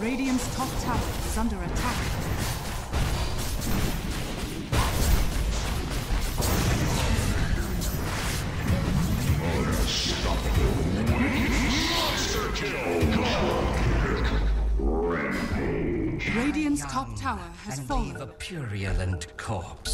Radiant's top tower is under attack. Radiant's top tower has and fallen. leave a purulent corpse